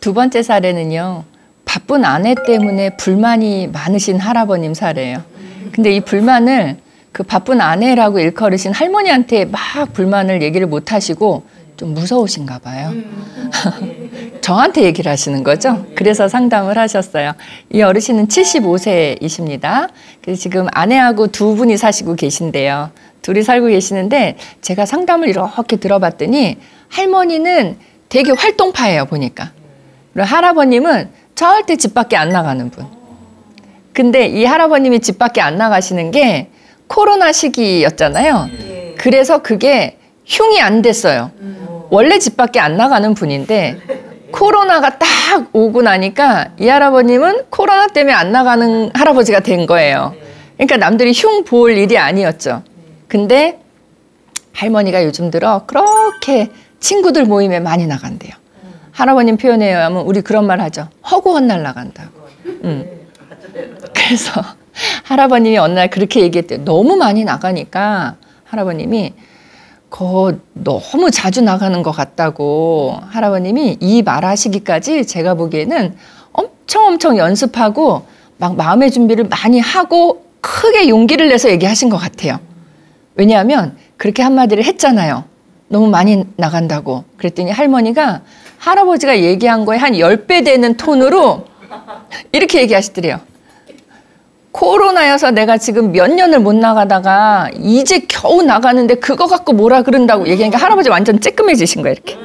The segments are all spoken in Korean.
두 번째 사례는요. 바쁜 아내 때문에 불만이 많으신 할아버님 사례예요. 근데 이 불만을 그 바쁜 아내라고 일컬으신 할머니한테 막 불만을 얘기를 못 하시고 좀 무서우신가 봐요. 저한테 얘기를 하시는 거죠. 그래서 상담을 하셨어요. 이 어르신은 75세이십니다. 그래서 지금 아내하고 두 분이 사시고 계신데요. 둘이 살고 계시는데 제가 상담을 이렇게 들어봤더니 할머니는 되게 활동파예요, 보니까. 할아버님은 절대 집 밖에 안 나가는 분. 근데 이 할아버님이 집 밖에 안 나가시는 게 코로나 시기였잖아요. 그래서 그게 흉이 안 됐어요. 원래 집 밖에 안 나가는 분인데 코로나가 딱 오고 나니까 이 할아버님은 코로나 때문에 안 나가는 할아버지가 된 거예요. 그러니까 남들이 흉 볼 일이 아니었죠. 근데 할머니가 요즘 들어 그렇게 친구들 모임에 많이 나간대요. 할아버님 표현에 의하면 우리 그런 말 하죠. 허구 헛날 나간다고. 음. 그래서 할아버님이 어느 날 그렇게 얘기했대요. 너무 많이 나가니까 할아버님이 거 너무 자주 나가는 것 같다고 할아버님이 이 말하시기까지 제가 보기에는 엄청 엄청 연습하고 막 마음의 준비를 많이 하고 크게 용기를 내서 얘기하신 것 같아요. 왜냐하면 그렇게 한마디를 했잖아요. 너무 많이 나간다고. 그랬더니 할머니가 할아버지가 얘기한 거에 한 10배 되는 톤으로 이렇게 얘기하시더래요. 코로나여서 내가 지금 몇 년을 못 나가다가 이제 겨우 나가는데 그거 갖고 뭐라 그런다고 얘기하니까 할아버지 완전 쬐끔해지신 거예요, 이렇게.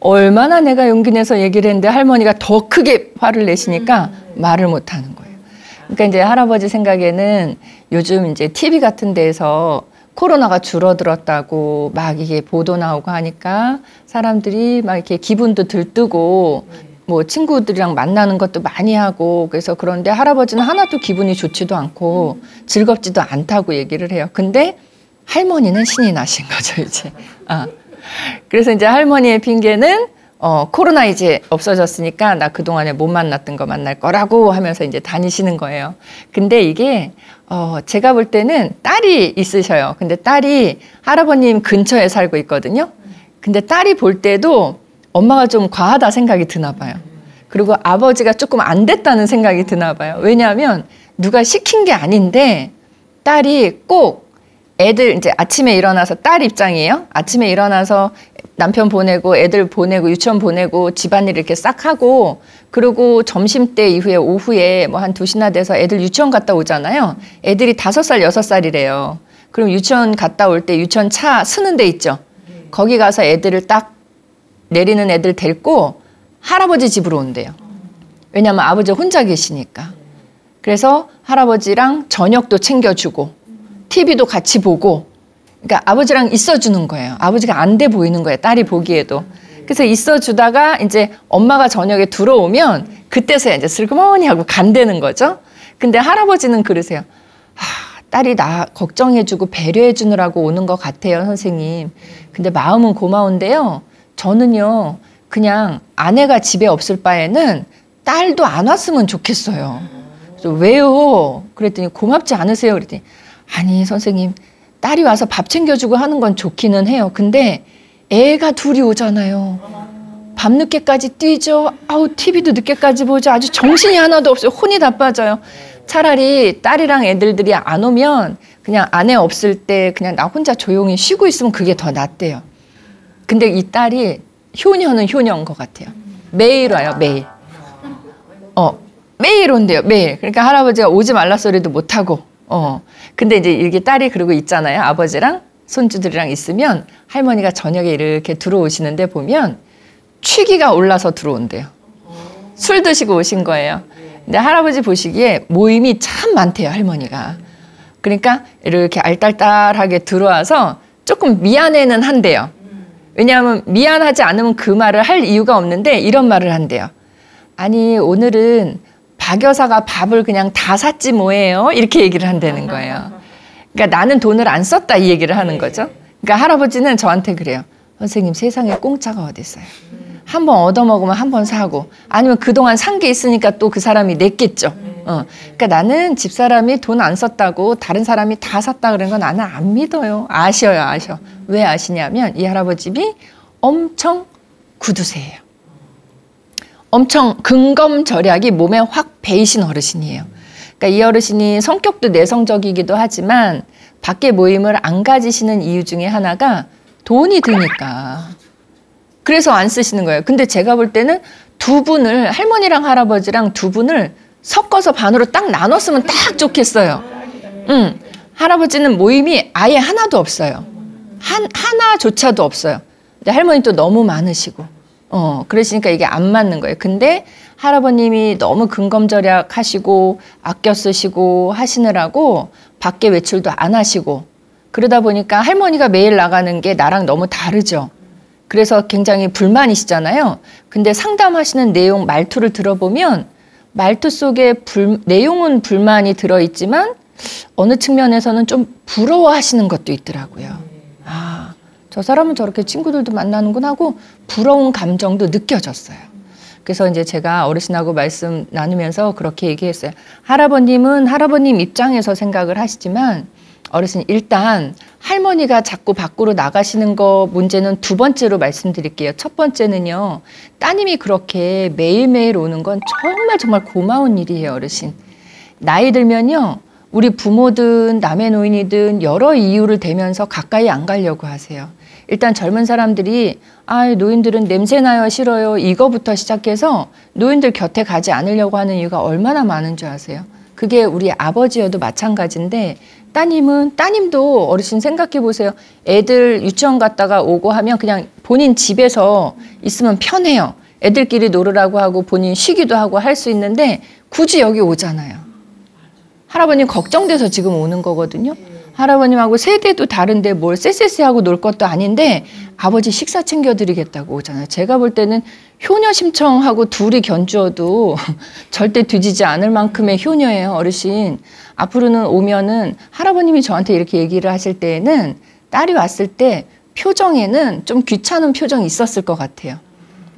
얼마나 내가 용기 내서 얘기를 했는데 할머니가 더 크게 화를 내시니까 말을 못 하는 거예요. 그러니까 이제 할아버지 생각에는 요즘 이제 TV 같은 데에서 코로나가 줄어들었다고 막 이게 보도 나오고 하니까 사람들이 막 이렇게 기분도 들뜨고 뭐 친구들이랑 만나는 것도 많이 하고 그래서 그런데 할아버지는 하나도 기분이 좋지도 않고 즐겁지도 않다고 얘기를 해요. 근데 할머니는 신이 나신 거죠, 이제. 아. 그래서 이제 할머니의 핑계는 어, 코로나 이제 없어졌으니까 나 그동안에 못 만났던 거 만날 거라고 하면서 이제 다니시는 거예요. 근데 이게, 어, 제가 볼 때는 딸이 있으셔요. 근데 딸이 할아버님 근처에 살고 있거든요. 근데 딸이 볼 때도 엄마가 좀 과하다 생각이 드나 봐요. 그리고 아버지가 조금 안 됐다는 생각이 드나 봐요. 왜냐하면 누가 시킨 게 아닌데 딸이 꼭 애들 이제 아침에 일어나서 딸 입장이에요. 아침에 일어나서 남편 보내고 애들 보내고 유치원 보내고 집안일 이렇게 싹 하고 그리고 점심 때 이후에 오후에 뭐 한 두시나 돼서 애들 유치원 갔다 오잖아요. 애들이 다섯 살 여섯 살이래요. 그럼 유치원 갔다 올 때 유치원 차 쓰는 데 있죠. 거기 가서 애들을 딱 내리는 애들 데리고 할아버지 집으로 온대요. 왜냐하면 아버지 혼자 계시니까. 그래서 할아버지랑 저녁도 챙겨주고 TV도 같이 보고 그러니까 아버지랑 있어주는 거예요. 아버지가 안 돼 보이는 거예요. 딸이 보기에도. 그래서 있어주다가 이제 엄마가 저녁에 들어오면 그때서야 이제 슬그머니 하고 간대는 거죠. 근데 할아버지는 그러세요. 아, 딸이 나 걱정해주고 배려해주느라고 오는 것 같아요, 선생님. 근데 마음은 고마운데요. 저는요, 그냥 아내가 집에 없을 바에는 딸도 안 왔으면 좋겠어요. 왜요? 그랬더니 고맙지 않으세요? 그랬더니 아니, 선생님, 딸이 와서 밥 챙겨주고 하는 건 좋기는 해요. 근데 애가 둘이 오잖아요. 밤늦게까지 뛰죠. 아우, TV도 늦게까지 보죠. 아주 정신이 하나도 없어요. 혼이 다 빠져요. 차라리 딸이랑 애들들이 안 오면 그냥 아내 없을 때 그냥 나 혼자 조용히 쉬고 있으면 그게 더 낫대요. 근데 이 딸이 효녀는 효녀인 것 같아요. 매일 와요, 매일. 어, 매일 온대요, 매일. 그러니까 할아버지가 오지 말라 소리도 못하고, 어. 근데 이제 이렇게 딸이 그러고 있잖아요. 아버지랑 손주들이랑 있으면 할머니가 저녁에 이렇게 들어오시는데 보면 취기가 올라서 들어온대요. 술 드시고 오신 거예요. 근데 할아버지 보시기에 모임이 참 많대요, 할머니가. 그러니까 이렇게 알딸딸하게 들어와서 조금 미안해는 한대요. 왜냐하면 미안하지 않으면 그 말을 할 이유가 없는데 이런 말을 한대요. 아니, 오늘은 박 여사가 밥을 그냥 다 샀지 뭐예요? 이렇게 얘기를 한다는 거예요. 그러니까 나는 돈을 안 썼다 이 얘기를 하는 거죠. 그러니까 할아버지는 저한테 그래요. 선생님 세상에 공짜가 어디 있어요. 한 번 얻어먹으면 한 번 사고 아니면 그동안 산 게 있으니까 또 그 사람이 냈겠죠. 어. 그러니까 나는 집사람이 돈 안 썼다고 다른 사람이 다 샀다 그런 건 나는 안 믿어요. 아셔요, 아셔. 왜 아시냐면 이 할아버집이 엄청 구두쇠예요. 엄청 근검 절약이 몸에 확 배이신 어르신이에요. 그러니까 이 어르신이 성격도 내성적이기도 하지만 밖에 모임을 안 가지시는 이유 중에 하나가 돈이 드니까. 그래서 안 쓰시는 거예요. 근데 제가 볼 때는 두 분을 할머니랑 할아버지랑 두 분을 섞어서 반으로 딱 나눴으면 딱 좋겠어요. 응. 할아버지는 모임이 아예 하나도 없어요. 한 하나조차도 없어요. 근데 할머니 또 너무 많으시고. 어, 그러시니까 이게 안 맞는 거예요. 근데 할아버님이 너무 근검절약 하시고 아껴 쓰시고 하시느라고 밖에 외출도 안 하시고 그러다 보니까 할머니가 매일 나가는 게 나랑 너무 다르죠. 그래서 굉장히 불만이시잖아요. 근데 상담하시는 내용 말투를 들어보면 말투 속에 불, 내용은 불만이 들어있지만 어느 측면에서는 좀 부러워하시는 것도 있더라고요. 아, 저 사람은 저렇게 친구들도 만나는군 하고 부러운 감정도 느껴졌어요. 그래서 이제 제가 어르신하고 말씀 나누면서 그렇게 얘기했어요. 할아버님은 할아버님 입장에서 생각을 하시지만 어르신 일단 할머니가 자꾸 밖으로 나가시는 거 문제는 두 번째로 말씀드릴게요. 첫 번째는요. 따님이 그렇게 매일매일 오는 건 정말 정말 고마운 일이에요, 어르신. 나이 들면요. 우리 부모든 남의 노인이든 여러 이유를 대면서 가까이 안 가려고 하세요. 일단 젊은 사람들이 아 노인들은 냄새 나요 싫어요 이거부터 시작해서 노인들 곁에 가지 않으려고 하는 이유가 얼마나 많은 줄 아세요? 그게 우리 아버지여도 마찬가지인데 따님은 따님도 어르신 생각해 보세요. 애들 유치원 갔다가 오고 하면 그냥 본인 집에서 있으면 편해요. 애들끼리 놀으라고 하고 본인 쉬기도 하고 할 수 있는데 굳이 여기 오잖아요. 할아버님 걱정돼서 지금 오는 거거든요. 할아버님하고 세대도 다른데 뭘 쎄쎄쎄하고 놀 것도 아닌데 아버지 식사 챙겨드리겠다고 오잖아요. 제가 볼 때는 효녀 심청하고 둘이 견주어도 절대 뒤지지 않을 만큼의 효녀예요, 어르신. 앞으로는 오면은 할아버님이 저한테 이렇게 얘기를 하실 때에는 딸이 왔을 때 표정에는 좀 귀찮은 표정이 있었을 것 같아요.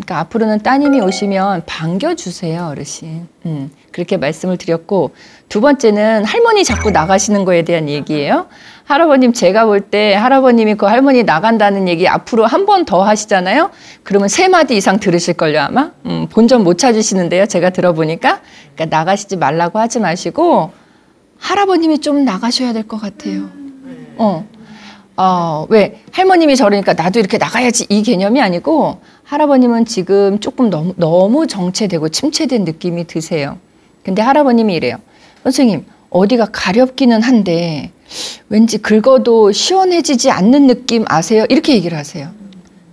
그러니까 앞으로는 따님이 오시면 반겨주세요, 어르신. 음, 그렇게 말씀을 드렸고, 두 번째는 할머니 자꾸 나가시는 거에 대한 얘기예요. 할아버님, 제가 볼 때 할아버님이 그 할머니 나간다는 얘기 앞으로 한 번 더 하시잖아요? 그러면 세 마디 이상 들으실걸요, 아마? 음, 본전 못 찾으시는데요, 제가 들어보니까. 그러니까 나가시지 말라고 하지 마시고, 할아버님이 좀 나가셔야 될 것 같아요. 어. 어, 왜 할머님이 저러니까 나도 이렇게 나가야지 이 개념이 아니고 할아버님은 지금 조금 너무, 너무 정체되고 침체된 느낌이 드세요. 근데 할아버님이 이래요. 선생님, 어디가 가렵기는 한데 왠지 긁어도 시원해지지 않는 느낌 아세요? 이렇게 얘기를 하세요.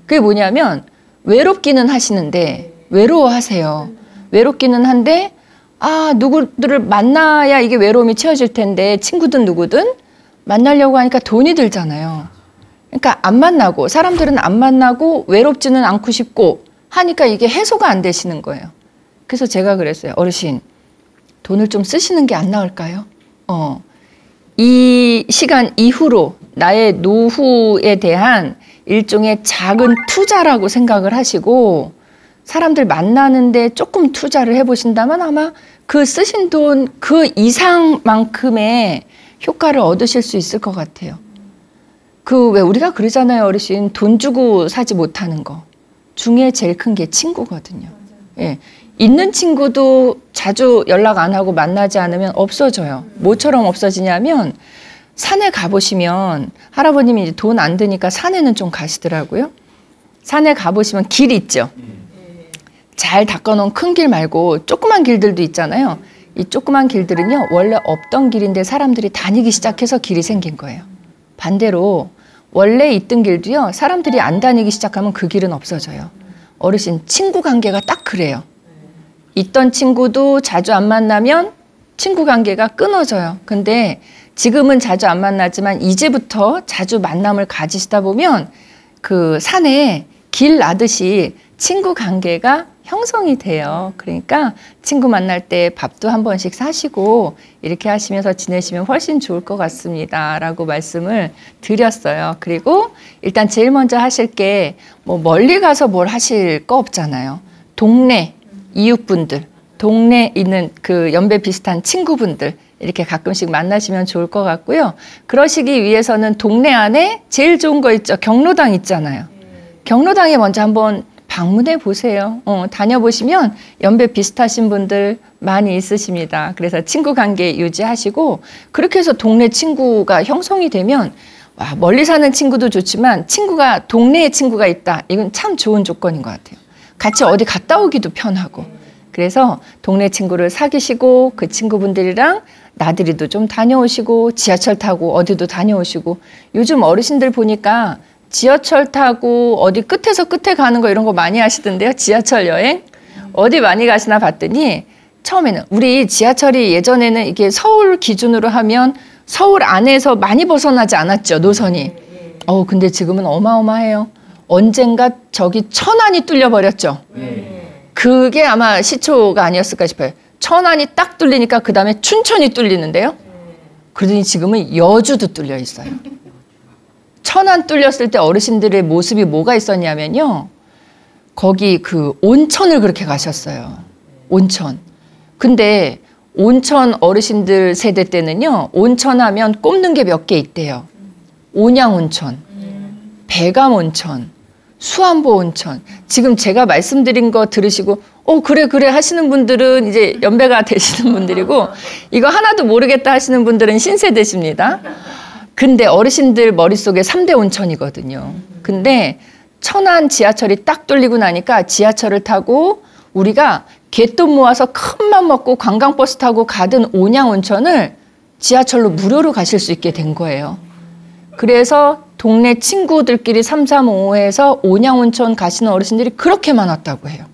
그게 뭐냐면 외롭기는 하시는데 외로워하세요. 외롭기는 한데 아, 누구들을 만나야 이게 외로움이 채워질 텐데 친구든 누구든 만나려고 하니까 돈이 들잖아요. 그러니까 안 만나고 사람들은 안 만나고 외롭지는 않고 싶고 하니까 이게 해소가 안 되시는 거예요. 그래서 제가 그랬어요. 어르신, 돈을 좀 쓰시는 게 안 나을까요? 어. 이 시간 이후로 나의 노후에 대한 일종의 작은 투자라고 생각을 하시고 사람들 만나는데 조금 투자를 해보신다면 아마 그 쓰신 돈 그 이상만큼의 효과를 얻으실 수 있을 것 같아요. 그 왜 우리가 그러잖아요, 어르신. 돈 주고 사지 못하는 거. 중에 제일 큰 게 친구거든요. 예. 있는 친구도 자주 연락 안 하고 만나지 않으면 없어져요. 뭐처럼 없어지냐면 산에 가보시면 할아버님이 이제 돈 안 드니까 산에는 좀 가시더라고요. 산에 가보시면 길 있죠. 잘 닦아놓은 큰 길 말고 조그만 길들도 있잖아요. 이 조그만 길들은요, 원래 없던 길인데 사람들이 다니기 시작해서 길이 생긴 거예요. 반대로 원래 있던 길도요, 사람들이 안 다니기 시작하면 그 길은 없어져요. 어르신, 친구 관계가 딱 그래요. 있던 친구도 자주 안 만나면 친구 관계가 끊어져요. 근데 지금은 자주 안 만나지만 이제부터 자주 만남을 가지시다 보면 그 산에 길 나듯이 친구 관계가 형성이 돼요. 그러니까 친구 만날 때 밥도 한 번씩 사시고 이렇게 하시면서 지내시면 훨씬 좋을 것 같습니다. 라고 말씀을 드렸어요. 그리고 일단 제일 먼저 하실 게 뭐 멀리 가서 뭘 하실 거 없잖아요. 동네, 이웃분들, 동네 있는 그 연배 비슷한 친구분들 이렇게 가끔씩 만나시면 좋을 것 같고요. 그러시기 위해서는 동네 안에 제일 좋은 거 있죠. 경로당 있잖아요. 경로당에 먼저 한번 방문해 보세요. 어, 다녀보시면 연배 비슷하신 분들 많이 있으십니다. 그래서 친구 관계 유지하시고 그렇게 해서 동네 친구가 형성이 되면 와, 멀리 사는 친구도 좋지만 친구가 동네에 친구가 있다. 이건 참 좋은 조건인 것 같아요. 같이 어디 갔다 오기도 편하고. 그래서 동네 친구를 사귀시고 그 친구분들이랑 나들이도 좀 다녀오시고 지하철 타고 어디도 다녀오시고 요즘 어르신들 보니까 지하철 타고 어디 끝에서 끝에 가는 거 이런 거 많이 하시던데요. 지하철 여행 어디 많이 가시나 봤더니 처음에는 우리 지하철이 예전에는 이게 서울 기준으로 하면 서울 안에서 많이 벗어나지 않았죠 노선이. 어 근데 지금은 어마어마해요. 언젠가 저기 천안이 뚫려 버렸죠. 그게 아마 시초가 아니었을까 싶어요. 천안이 딱 뚫리니까 그 다음에 춘천이 뚫리는데요. 그러더니 지금은 여주도 뚫려 있어요. 천안 뚫렸을 때 어르신들의 모습이 뭐가 있었냐면요. 거기 그 온천을 그렇게 가셨어요. 온천. 근데 온천 어르신들 세대 때는요. 온천 하면 꼽는 게 몇 개 있대요. 온양 온천, 배감 온천, 수안보 온천. 지금 제가 말씀드린 거 들으시고 어 그래 그래 하시는 분들은 이제 연배가 되시는 분들이고 이거 하나도 모르겠다 하시는 분들은 신세대십니다. 근데 어르신들 머릿속에 3대 온천이거든요. 근데 천안 지하철이 딱 뚫리고 나니까 지하철을 타고 우리가 갯돈 모아서 큰 맘 먹고 관광버스 타고 가든 온양 온천을 지하철로 무료로 가실 수 있게 된 거예요. 그래서 동네 친구들끼리 335에서 온양 온천 가시는 어르신들이 그렇게 많았다고 해요.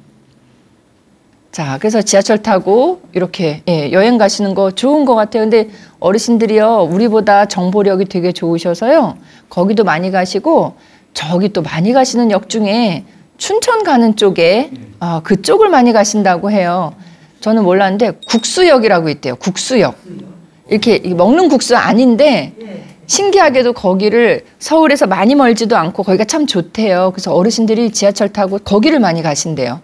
자, 그래서 지하철 타고 이렇게 예, 여행 가시는 거 좋은 것 같아요. 근데 어르신들이요, 우리보다 정보력이 되게 좋으셔서요, 거기도 많이 가시고, 저기 또 많이 가시는 역 중에 춘천 가는 쪽에, 아, 그쪽을 많이 가신다고 해요. 저는 몰랐는데, 국수역이라고 있대요. 국수역. 이렇게 먹는 국수 아닌데, 신기하게도 거기를 서울에서 많이 멀지도 않고 거기가 참 좋대요. 그래서 어르신들이 지하철 타고 거기를 많이 가신대요.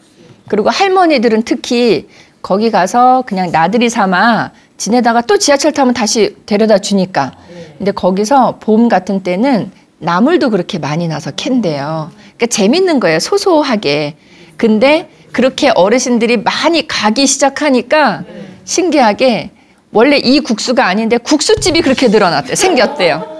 그리고 할머니들은 특히 거기 가서 그냥 나들이 삼아 지내다가 또 지하철 타면 다시 데려다 주니까. 근데 거기서 봄 같은 때는 나물도 그렇게 많이 나서 캔대요. 그러니까 재밌는 거예요. 소소하게. 근데 그렇게 어르신들이 많이 가기 시작하니까 신기하게 원래 이 국수가 아닌데 국수집이 그렇게 늘어났대요. 생겼대요.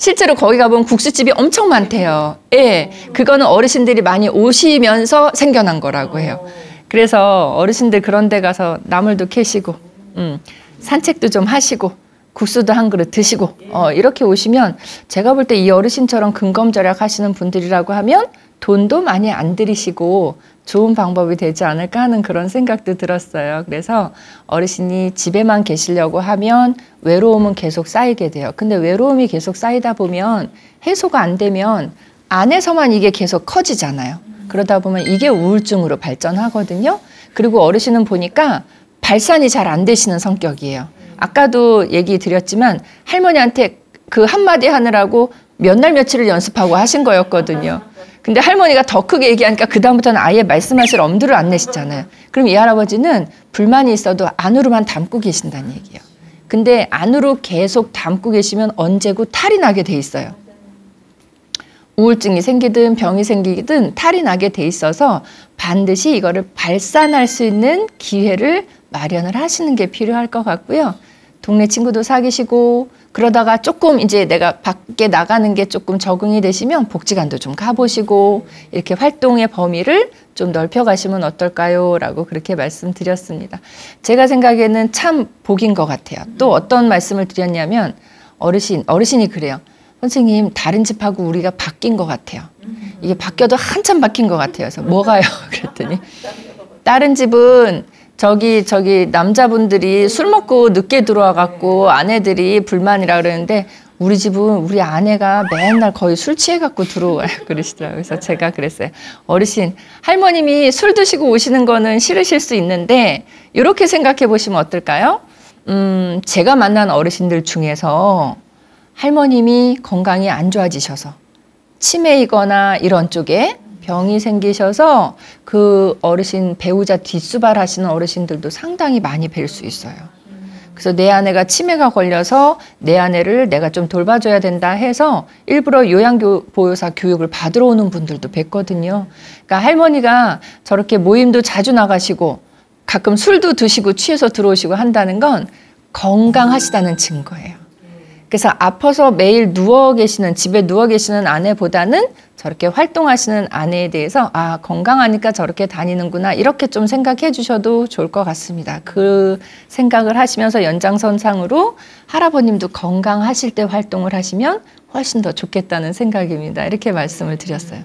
실제로 거기 가보면 국수집이 엄청 많대요. 예. 그거는 어르신들이 많이 오시면서 생겨난 거라고 해요. 그래서 어르신들 그런 데 가서 나물도 캐시고, 음, 산책도 좀 하시고, 국수도 한 그릇 드시고, 어, 이렇게 오시면 제가 볼 때 이 어르신처럼 근검절약 하시는 분들이라고 하면 돈도 많이 안 들이시고 좋은 방법이 되지 않을까 하는 그런 생각도 들었어요. 그래서 어르신이 집에만 계시려고 하면 외로움은 계속 쌓이게 돼요. 근데 외로움이 계속 쌓이다 보면 해소가 안 되면 안에서만 이게 계속 커지잖아요. 그러다 보면 이게 우울증으로 발전하거든요. 그리고 어르신은 보니까 발산이 잘 안 되시는 성격이에요. 아까도 얘기 드렸지만 할머니한테 그 한마디 하느라고 몇 날 며칠을 연습하고 하신 거였거든요. 근데 할머니가 더 크게 얘기하니까 그다음부터는 아예 말씀하실 엄두를 안 내시잖아요. 그럼 이 할아버지는 불만이 있어도 안으로만 담고 계신다는 얘기예요. 근데 안으로 계속 담고 계시면 언제고 탈이 나게 돼 있어요. 우울증이 생기든 병이 생기든 탈이 나게 돼 있어서 반드시 이거를 발산할 수 있는 기회를 마련을 하시는 게 필요할 것 같고요. 동네 친구도 사귀시고 그러다가 조금 이제 내가 밖에 나가는 게 조금 적응이 되시면 복지관도 좀 가보시고 이렇게 활동의 범위를 좀 넓혀 가시면 어떨까요? 라고 그렇게 말씀드렸습니다. 제가 생각에는 참 복인 것 같아요. 또 어떤 말씀을 드렸냐면 어르신, 어르신이 그래요. 선생님, 다른 집하고 우리가 바뀐 것 같아요. 이게 바뀌어도 한참 바뀐 것 같아요. 그래서 뭐가요? 그랬더니 다른 집은 저기 저기 남자분들이 술 먹고 늦게 들어와 갖고 아내들이 불만이라 그러는데 우리 집은 우리 아내가 맨날 거의 술 취해 갖고 들어와요 그러시더라고요. 그래서 제가 그랬어요. 어르신 할머님이 술 드시고 오시는 거는 싫으실 수 있는데 이렇게 생각해 보시면 어떨까요? 음, 제가 만난 어르신들 중에서 할머님이 건강이 안 좋아지셔서 치매이거나 이런 쪽에 병이 생기셔서 그 어르신 배우자 뒷수발 하시는 어르신들도 상당히 많이 뵐 수 있어요. 그래서 내 아내가 치매가 걸려서 내 아내를 내가 좀 돌봐줘야 된다 해서 일부러 요양보호사 교육을 받으러 오는 분들도 뵀거든요. 그러니까 할머니가 저렇게 모임도 자주 나가시고 가끔 술도 드시고 취해서 들어오시고 한다는 건 건강하시다는 증거예요. 그래서 아파서 매일 누워 계시는 집에 누워 계시는 아내보다는 저렇게 활동하시는 아내에 대해서 아 건강하니까 저렇게 다니는구나 이렇게 좀 생각해 주셔도 좋을 것 같습니다. 그 생각을 하시면서 연장선상으로 할아버님도 건강하실 때 활동을 하시면 훨씬 더 좋겠다는 생각입니다. 이렇게 말씀을 드렸어요.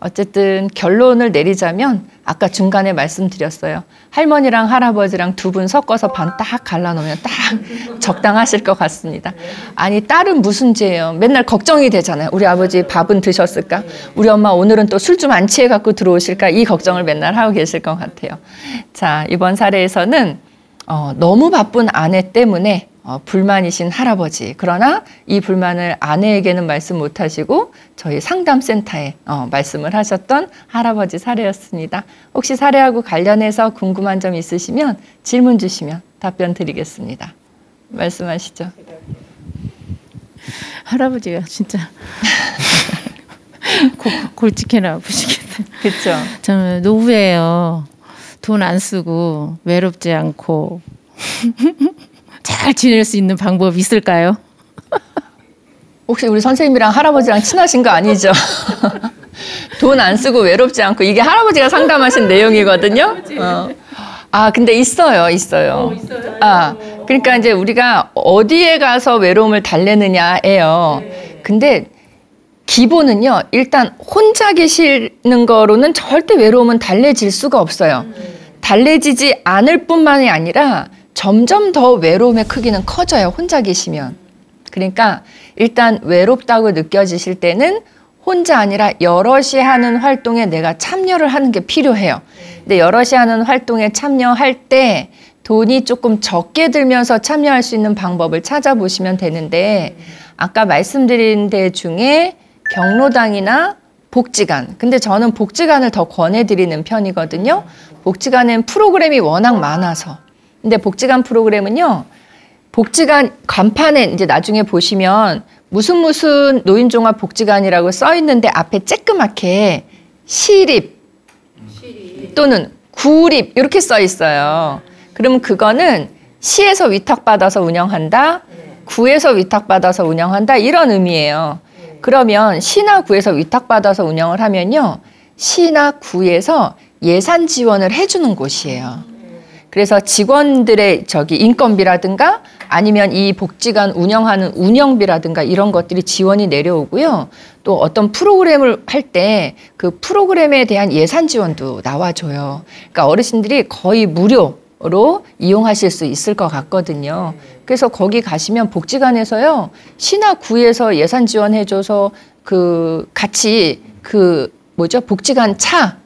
어쨌든 결론을 내리자면 아까 중간에 말씀드렸어요. 할머니랑 할아버지랑 두 분 섞어서 반 딱 갈라놓으면 딱 적당하실 것 같습니다. 아니 딸은 무슨 죄예요? 맨날 걱정이 되잖아요. 우리 아버지 밥은 드셨을까? 우리 엄마 오늘은 또 술 좀 안 취해 갖고 들어오실까? 이 걱정을 맨날 하고 계실 것 같아요. 자 이번 사례에서는 어, 너무 바쁜 아내 때문에 어, 불만이신 할아버지. 그러나 이 불만을 아내에게는 말씀 못 하시고 저희 상담센터에 어, 말씀을 하셨던 할아버지 사례였습니다. 혹시 사례하고 관련해서 궁금한 점 있으시면 질문 주시면 답변 드리겠습니다. 말씀하시죠. 할아버지가 진짜 골치케나 아프시겠어요. 그렇죠. 저는 노후에요. 돈 안 쓰고 외롭지 않고 잘 지낼 수 있는 방법 있을까요? 혹시 우리 선생님이랑 할아버지랑 친하신 거 아니죠? 돈 안 쓰고 외롭지 않고 이게 할아버지가 상담하신 내용이거든요. 어. 아 근데 있어요, 있어요. 아 그러니까 이제 우리가 어디에 가서 외로움을 달래느냐예요. 근데 기본은요, 일단 혼자 계시는 거로는 절대 외로움은 달래질 수가 없어요. 달래지지 않을 뿐만이 아니라 점점 더 외로움의 크기는 커져요. 혼자 계시면. 그러니까 일단 외롭다고 느껴지실 때는 혼자 아니라 여럿이 하는 활동에 내가 참여를 하는 게 필요해요. 근데 여럿이 하는 활동에 참여할 때 돈이 조금 적게 들면서 참여할 수 있는 방법을 찾아보시면 되는데 아까 말씀드린 데 중에 경로당이나 복지관. 근데 저는 복지관을 더 권해드리는 편이거든요. 복지관엔 프로그램이 워낙 많아서. 근데 복지관 프로그램은요. 복지관 간판에 이제 나중에 보시면 무슨 무슨 노인종합 복지관이라고 써 있는데 앞에 쬐끄맣게 시립 또는 구립 이렇게 써 있어요. 그러면 그거는 시에서 위탁받아서 운영한다, 구에서 위탁받아서 운영한다 이런 의미예요. 그러면 시나 구에서 위탁받아서 운영을 하면요. 시나 구에서 예산 지원을 해주는 곳이에요. 그래서 직원들의 저기 인건비라든가 아니면 이 복지관 운영하는 운영비라든가 이런 것들이 지원이 내려오고요. 또 어떤 프로그램을 할 때 그 프로그램에 대한 예산 지원도 나와줘요. 그러니까 어르신들이 거의 무료로 이용하실 수 있을 것 같거든요. 그래서 거기 가시면 복지관에서요. 시나 구에서 예산 지원해줘서 그 같이 그 뭐죠? 복지관 차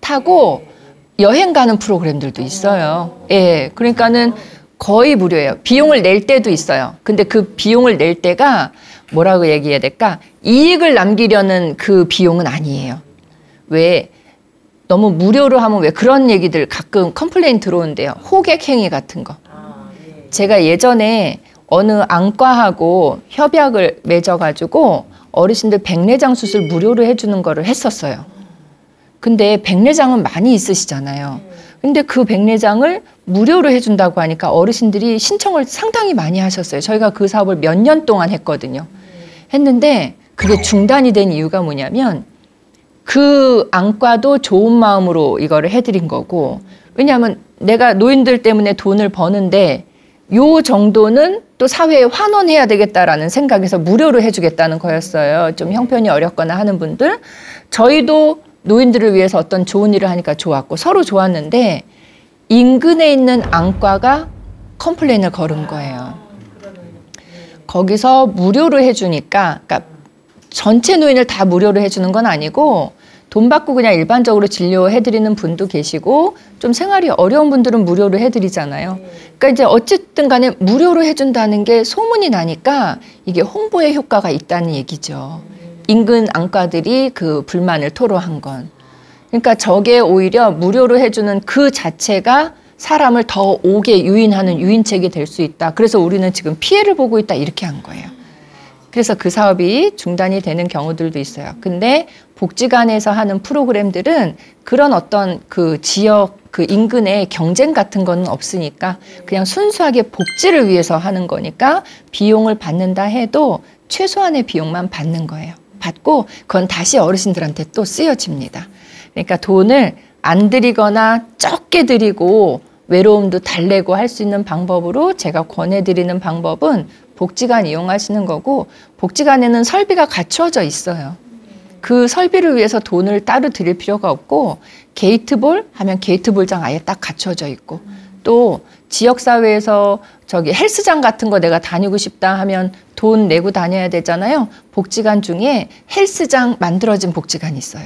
타고 여행 가는 프로그램들도 있어요. 예. 그러니까는 거의 무료예요. 비용을 낼 때도 있어요. 근데 그 비용을 낼 때가 뭐라고 얘기해야 될까? 이익을 남기려는 그 비용은 아니에요. 왜? 너무 무료로 하면 왜 그런 얘기들 가끔 complain 들어온대요. 호객 행위 같은 거. 제가 예전에 어느 안과하고 협약을 맺어가지고 어르신들 백내장 수술 무료로 해주는 거를 했었어요. 근데 백내장은 많이 있으시잖아요. 근데 그 백내장을 무료로 해준다고 하니까 어르신들이 신청을 상당히 많이 하셨어요. 저희가 그 사업을 몇 년 동안 했거든요. 했는데 그게 중단이 된 이유가 뭐냐면 그 안과도 좋은 마음으로 이거를 해드린 거고 왜냐하면 내가 노인들 때문에 돈을 버는데 요 정도는 또 사회에 환원해야 되겠다라는 생각에서 무료로 해주겠다는 거였어요. 좀 형편이 어렵거나 하는 분들. 저희도 노인들을 위해서 어떤 좋은 일을 하니까 좋았고 서로 좋았는데 인근에 있는 안과가 complain을 걸은 거예요. 거기서 무료로 해주니까, 그러니까 전체 노인을 다 무료로 해주는 건 아니고 돈 받고 그냥 일반적으로 진료해드리는 분도 계시고 좀 생활이 어려운 분들은 무료로 해드리잖아요. 그러니까 이제 어쨌든 간에 무료로 해준다는 게 소문이 나니까 이게 홍보의 효과가 있다는 얘기죠. 인근 안과들이 그 불만을 토로한 건. 그러니까 저게 오히려 무료로 해주는 그 자체가 사람을 더 오게 유인하는 유인책이 될 수 있다. 그래서 우리는 지금 피해를 보고 있다. 이렇게 한 거예요. 그래서 그 사업이 중단이 되는 경우들도 있어요. 근데 복지관에서 하는 프로그램들은 그런 어떤 그 지역 그 인근의 경쟁 같은 거는 없으니까 그냥 순수하게 복지를 위해서 하는 거니까 비용을 받는다 해도 최소한의 비용만 받는 거예요. 받고 그건 다시 어르신들한테 또 쓰여집니다. 그러니까 돈을 안 들이거나 적게 들이고 외로움도 달래고 할 수 있는 방법으로 제가 권해드리는 방법은 복지관 이용하시는 거고 복지관에는 설비가 갖추어져 있어요. 그 설비를 위해서 돈을 따로 드릴 필요가 없고 게이트볼 하면 게이트볼장 아예 딱 갖춰져 있고 또 지역 사회에서 저기 헬스장 같은 거 내가 다니고 싶다 하면 돈 내고 다녀야 되잖아요. 복지관 중에 헬스장 만들어진 복지관이 있어요.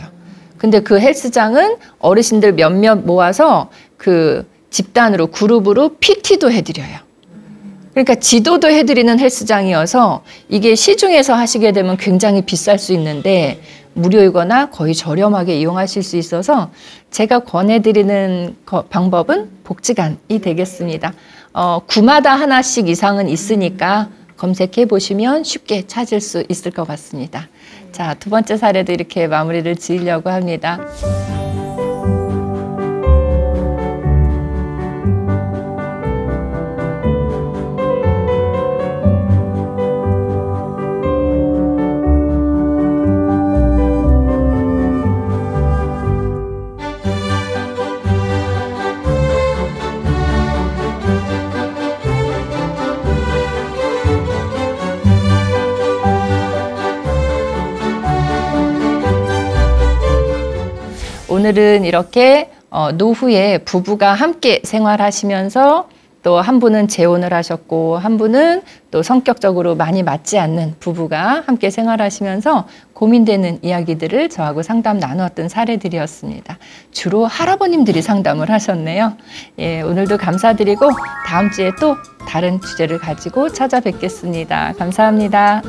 근데 그 헬스장은 어르신들 몇몇 모아서 그 집단으로 그룹으로 PT도 해드려요. 그러니까 지도도 해드리는 헬스장이어서 이게 시중에서 하시게 되면 굉장히 비쌀 수 있는데 무료이거나 거의 저렴하게 이용하실 수 있어서 제가 권해드리는 거, 방법은 복지관이 되겠습니다. 어, 구마다 하나씩 이상은 있으니까 검색해 보시면 쉽게 찾을 수 있을 것 같습니다. 자, 두 번째 사례도 이렇게 마무리를 지으려고 합니다. 오늘은 이렇게 어, 노후에 부부가 함께 생활하시면서 또 한 분은 재혼을 하셨고 한 분은 또 성격적으로 많이 맞지 않는 부부가 함께 생활하시면서 고민되는 이야기들을 저하고 상담 나누었던 사례들이었습니다. 주로 할아버님들이 상담을 하셨네요. 예, 오늘도 감사드리고 다음 주에 또 다른 주제를 가지고 찾아뵙겠습니다. 감사합니다.